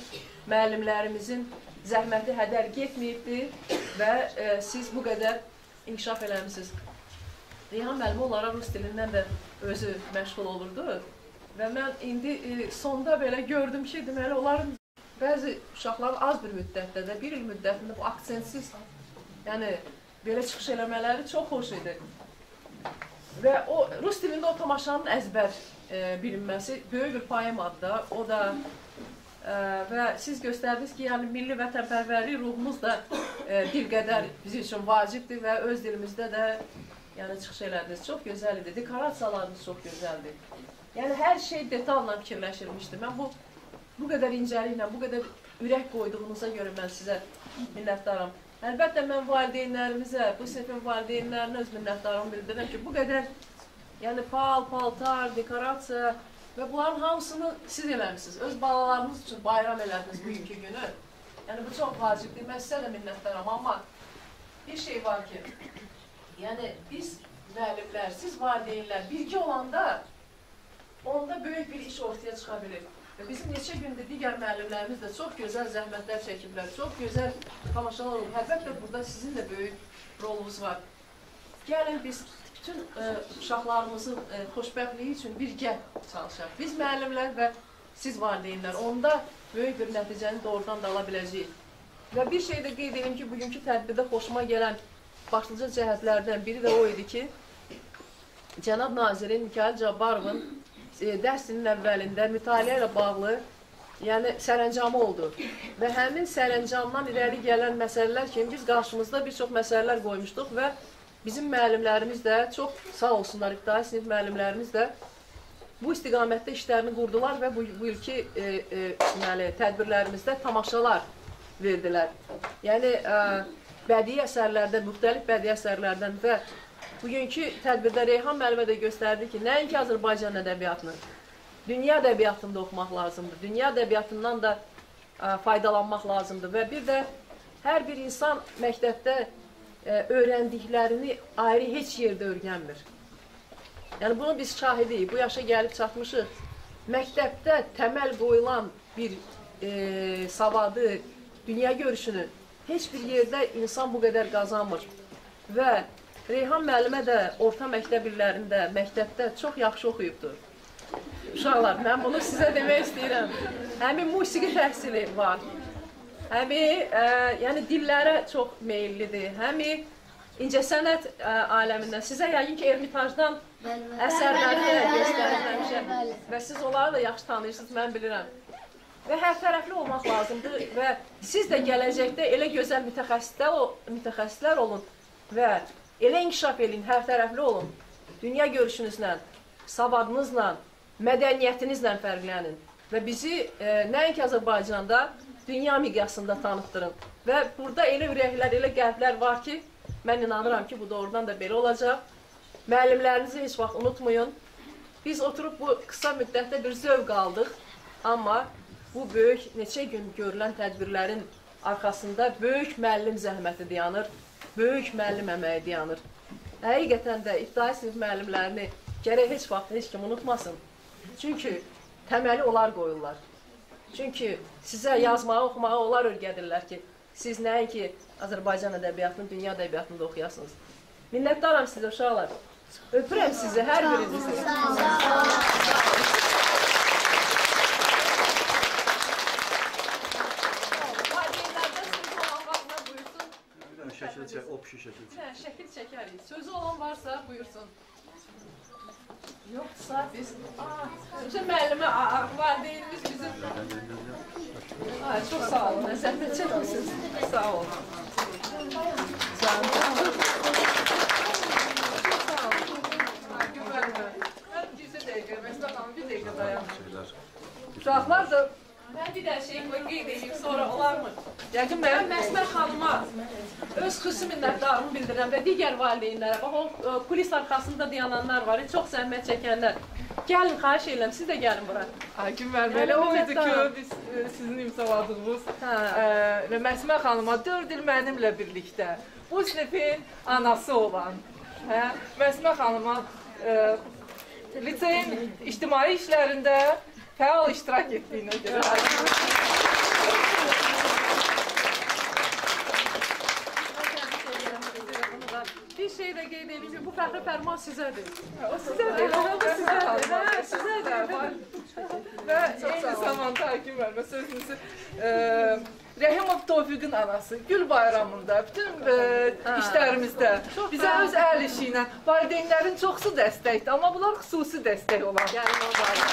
müəllimlərimizin zəhməti hədər getməyibdir və e, siz bu qədər inkişaf eləmisiniz. Reyhan müəllimə onlara rus dilindən də özü məşğul olurdu və mən indi e, sonda belə gördüm ki, deməli onların bəzi uşaqların az bir müddətdə də, bir il müddətində bu aksentsiz, yəni belə çıxış eləmələri çox xoş idi. Və o rus dilində o tamaşanın əzbər e, bilinməsi böyük bir poemadır da. O da e, və siz göstərdiniz ki, yəni milli vətənpərvərlik ruhumuz da e, bir qədər bizim üçün vacibdir və öz dilimizdə də yəni çıxış elədiniz. Çox gözəl idi. Dekorasiyalarınız çox gözəldir. Yəni hər şey detalla fikirləşilmişdi. Mən bu bu qədər incəliklə, bu qədər ürək qoyduğunuza görə mən sizə minnətdaram. Əlbəttə mən valideynlərimizə, bu sinifin valideynlərinə öz minnətdarlığımı bildirirəm ki, bu qədər yəni pal, paltar, dekorasiya və bunların hamısını siz eləmisiniz. Öz balalarınız üçün bayram elədiniz bugünkü günü. Yəni bu çox vacibdir. Mən sizə də minnətdaram, amma bir şey var ki, yəni biz müəllimlər, siz valideynlər birgə olanda onda böyük bir iş ortaya çıxa bilir. Və bizim neçə gündür digər müəllimlərimiz də çox gözəl zəhmətlər çəkiblər, çox gözəl tamaşalar olub. Əlbəttə burada sizin də böyük rolunuz var. Gəlin biz bütün ə, uşaqlarımızın ə, xoşbəxtliyi üçün birgə çalışaq. Biz müəllimlər və siz valideynlər onda böyük bir nəticəni doğrudan da ala biləcəyik. Və bir şey də qeyd edim ki, bugünkü tədbirdə xoşuma gələn başlıca cəhətlərdən biri də o idi ki, cənab nazirin Mikail Cabbarovun e, dərsinin əvvəlində mütaliə ilə bağlı yəni sərəncamı oldu. Və həmin sərəncamdan irəli gələn məsələlər kimi biz qarşımızda bir çox məsələlər qoymuşduq və bizim müəllimlərimiz də çox sağ olsunlar, ibtidai sinif müəllimlərimiz də bu istiqamətdə işlərini qurdular və bu, bu ilki e, e, deməli, tədbirlərimizdə tamaşalar verdilər. Yəni e, bədii əsərlərdən, müxtəlif bədii əsərlərdən və bugünkü tədbirdə Reyhan müəllimə də göstərdi ki, nəinki Azərbaycan ədəbiyyatını, dünya ədəbiyyatını da oxumaq lazımdır. Dünya ədəbiyyatından da ə, faydalanmaq lazımdır və bir də hər bir insan məktəbdə ə, öyrəndiklərini ayrı heç yerdə öyrənmir. Yəni bunu biz şahidiyik. Bu yaşa gəlib çatmışıq. Məktəbdə təməl qoyulan bir e, savadı, dünya görüşünü heç bir yerdə insan bu qədər qazanmır. Və Reyhan müəllimə də orta məktəb illərində, məktəbdə çox yaxşı oxuyubdur. Uşaqlar, mən bunu sizə demək istəyirəm. Həmin musiqi təhsili var. Həmi, ə, yəni dillərə çox meyillidir. Həmi incəsənət ə, aləmindən. Sizə yəqin ki, Ermitajdan əsərləri də göstərilmişəm. Və siz onları da yaxşı tanıyırsınız, mən bilirəm. Və hər tərəfli olmaq lazımdır və siz də gələcəkdə elə gözəl mütəxəssislər, mütəxəssislər olun və elə inkişaf edin, hər tərəfli olun. Dünya görüşünüzlə, savadınızla, mədəniyyətinizlə fərqlənin və bizi e, nəinki Azərbaycanda, dünya miqyasında tanıtdırın. Və burada elə ürəklər, elə qəlblər var ki, mən inanıram ki, bu doğrudan da belə olacaq. Müəllimlərinizi heç vaxt unutmayın. Biz oturub bu qısa müddətdə bir zövq aldıq, amma bu böyük neçə gün görülən tədbirlərin arxasında böyük müəllim zəhməti dayanır, böyük müəllim əməyi dayanır. Həqiqətən də ibtidai sinif müəllimlərini gərək heç vaxt heç kim unutmasın. Çünki təməli onlar qoyurlar. Çünki sizə yazmağı, oxumağı onlar öyrədirlər ki, siz nəinki Azərbaycan ədəbiyyatını, dünya ədəbiyyatını da oxuyasınız. Minnətdaram sizə uşaqlar. Öpürəm sizi, hər birinizi. Valideynlərdən sözü olan varsa buyursun. Bir dənə şəkil çək, opşi şəkil çək. Hə, şəkil çəkərik. Sözü olan varsa buyursun. Yoxsa biz... Aa, Hocam müəllimə, valideynimiz bizim... Aa, çox sağ olun, zəhmət çəkmişsiniz. Sağ olun. Şeylər. Uşaqlar da mən bir dənə şey qoy qeyd edeyim sonra olarmı? Yəqin mən Məsmər xanıma öz xüsusi minnətdarlığımı bildirirəm və digər valideynlərə, bax o kulis arxasında dayananlar var, çox zəhmət çəkənlər. Gəlin, xahiş edirəm, siz də gəlin bura. Hakim belə Yəni, o idi ki, biz e, sizin imzaladığınız Hə. e, və Məsmə xanıma 4 il mənimlə birlikdə bu sinifin anası olan, hə, Məsmə xanıma e, liseyin ictimai işlərində fəal iştirak etdiyinə görə. Bir şey də qeyd edeyim ki, bu fəxri fərman sizədir. O sizədir, o sizədir. Hə, sizədir. Və eyni zamanda Hakim və sözünüzü e, Rəhimov Tofiqin anası Gül bayramında bütün e, işlərimizdə bizə öz əl işi ilə valideynlərin çoxsu dəstəkdir, amma bunlar xüsusi dəstək olan. Gəlin o bayram.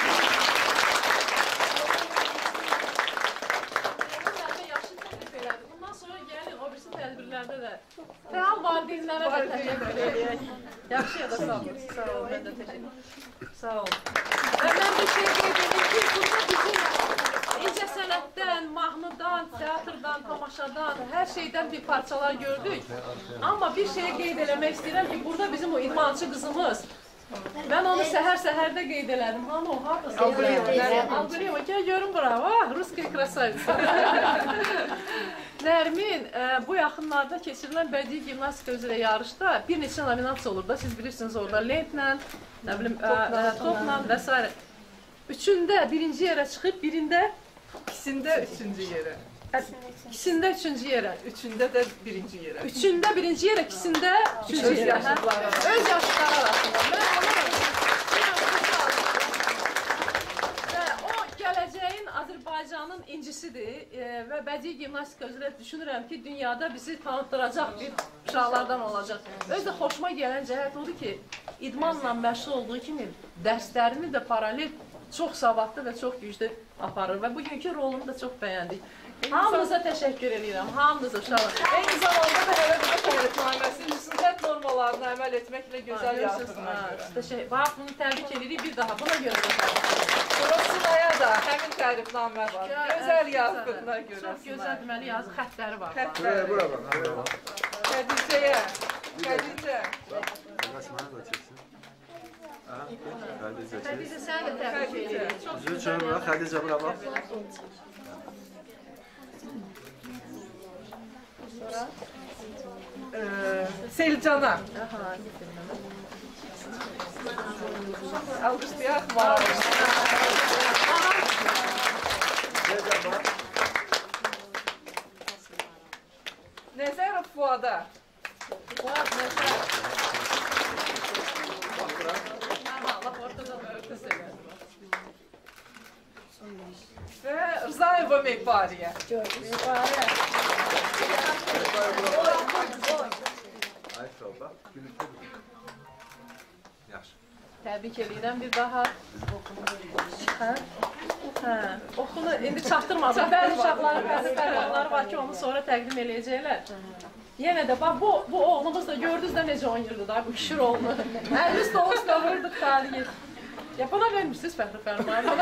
Bundan sonra gəlin o birisi tədbirlərdə də fəal valideynlərə də təşəkkür edək. Yaxşı ya da sağ olun. Sağ olun. Mən də təşəkkür. Sağ olun. Və mən bir şey qeyd edim ki, burada bizim incəsənətdən, mahnıdan, teatrdan, tamaşadan, hər şeydən bir parçalar gördük. Amma bir şeyə qeyd eləmək istəyirəm ki, burada bizim o idmançı qızımız Mən onu səhər-səhərdə qeyd elədim. Hanı o, hardasın? Alqırıyeva. Alqırıyeva, gəl görün bura. Vah, ruskiy krasavitsa. Nərmin, ə, bu yaxınlarda keçirilən bədii gimnastika üzrə yarışda bir neçə nominasiya olur da, siz bilirsiniz orada lentlə, nə bilim, ə, ə, topla və s. Üçündə birinci yerə çıxıb, birində İkisində üçüncü yerə. ikisində üçüncü yerə, Üçündə də birinci yerə. üçündə birinci yerə, ikisində üçüncü Öz yerə. yaşlıları. hə? Öz yaşları arasında. Mən ona Və o gələcəyin Azərbaycanın incisidir e, və bədii gimnastika üzrə düşünürəm ki, dünyada bizi tanıtdıracaq bir uşaqlardan olacaq. Öz də xoşuma gələn cəhət odur ki, idmanla məşğul olduğu kimi dərslərini də paralel çox savadlı və çox güclü aparır və bugünkü rolunu da çox bəyəndik. Hamınıza təşəkkür edirəm. Hamınıza uşaqlar. Eyni zamanda da hələ bir tərifnaməsinin xüsusiyyət normalarına əməl etməklə gözəl yazdığına görə. Bax, bunu təbrik edirik bir daha. Buna görə də təbrik edirik. Sonra Sunaya da həmin tərifnamə var. Gözəl yazdığına görə. Çox gözəl deməli yazı xətləri var. Xətləri. Bura bak. Xədicəyə. Xədicə. Da çeksin. Aha. Hadize çek. Xədicə səni də təbrik edirik. Çox bırak. Hadize bura bak. Ee, Selcana. Aha, Alqışlayaq Augusti Ahvalis. Nezero foda. Ve Rzaeva Mekbariye. Ayşe abla, gülüşürüz. Təbrik edirəm bir daha. Hə? Hə. Oxunu indi çatdırmadım. Bəzi uşaqların bəzi fərqləri var ki, onu sonra təqdim eləyəcəklər. Yenə də bax bu bu oğlumuz da gördünüz də necə oynayırdı da bu kişi rolunu. Əlli stol üstə vururduq taliyi. Yapana vermişsiniz fəxri fərmanı.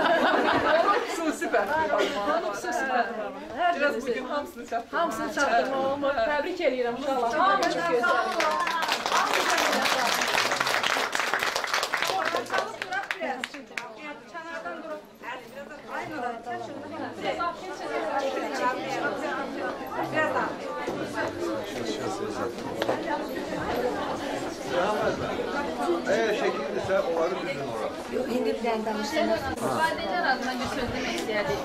Onun xüsusi bəhri. Onun xüsusi fərmanı. Hər Biraz bugün hamısını çatdırmaq. Hamısını çatdırma olmur. Təbrik edirəm uşaqlar. Hamı çox gözəl. Eğer şekildirse onları düzün oraya. Valideynlər adına bir söz demək istəyərdik.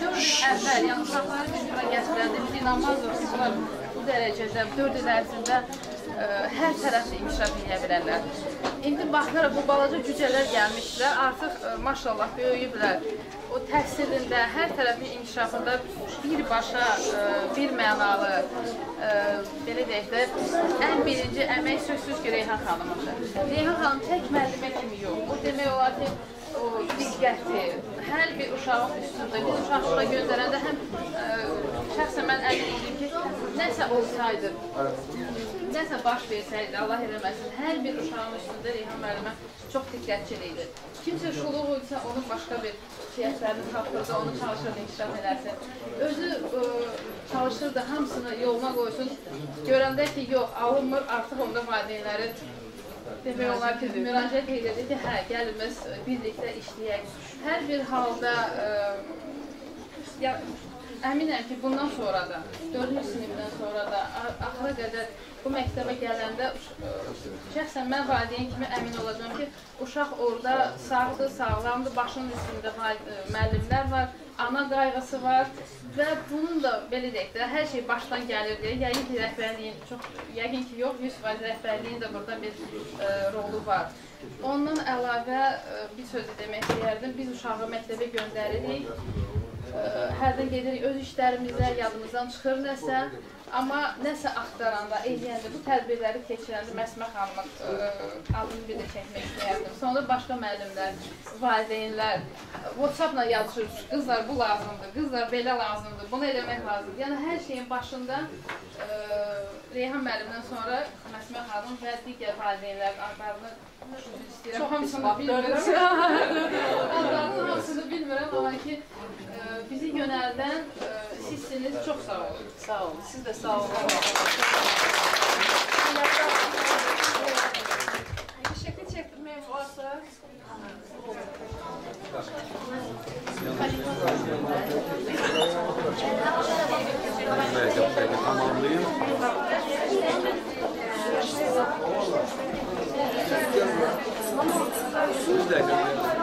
Dörd il əvvəl, yəni uşaqları biz bura gətirəndə biz inanmazdıq ki, bunlar bu 4 il ərzində ə, hər tərəfli inkişaf edə bilərlər. İndi baxırıq bu balaca cücələr gəlmişlər, artıq ə, maşallah böyüyüblər. O təhsilində, hər tərəfli inkişafında birbaşa, ə, bir mənalı, ə, belə deyək də, ən birinci əmək sözsüz ki, Reyhan xanımındır. Reyhan xanım tək müəllimə kimi yox, o demək olar ki, o diqqəti, hər bir uşağın üstündə, biz uşaq bura göndərəndə həm ə, şəxsən mən əldə edirdim ki, nəsə olsaydı, nəsə baş versəydi, Allah eləməsin, hər bir uşağın üstündə Reyhan müəllimə çox diqqətçil idi. Kimsə şuluq isə onun başqa bir şiyyətlərini tapırdı, onu çalışırdı inkişaf eləsin. Özü ə, çalışırdı hamısını yoluna qoysun. Görəndə ki, yox, alınmır, artıq onda valideynləri demək olar ki, müraciət edirdi ki, hə, gəlin biz birlikdə işləyək. Hər bir halda ə, ya, əminəm ki, bundan sonra da, 4-cü sinifdən sonra da, axıra qədər bu məktəbə gələndə ə, şəxsən mən valideyn kimi əmin olacağam ki, uşaq orada sağdır, sağlamdır, başının üstündə ə, müəllimlər var, ana qayğısı var və bunun da belə deyək də hər şey başdan gəlir deyə yəqin ki, rəhbərliyin çox yəqin ki, yox, 100% rəhbərliyin də burada bir ə, rolu var. Ondan əlavə ə, bir söz demək istəyərdim. Biz uşağı məktəbə göndəririk ə, hərdən gedirik öz işlərimizə, yadımızdan çıxır nəsə. Amma nəsə axtaranda, eləyəndə, bu tədbirləri keçirəndə Məsmə xanımın ə, adını bir də çəkmək istəyərdim. Sonra başqa müəllimlər, valideynlər WhatsApp-la yazışır, qızlar bu lazımdır, qızlar belə lazımdır, bunu eləmək lazımdır. Yəni hər şeyin başında ə, Reyhan müəllimdən sonra Məsmə xanım və digər valideynlərin adlarını Çok Çoxamsını bilmirəm. Adlarının hamısını bilmirəm, amma ki e, bizi yönəldən e, sizsiniz. Çox sağ olun. Sağ olun. Siz də sağ olun. Şəkil çəkdirmək varsa Tamamlayın. 時代じ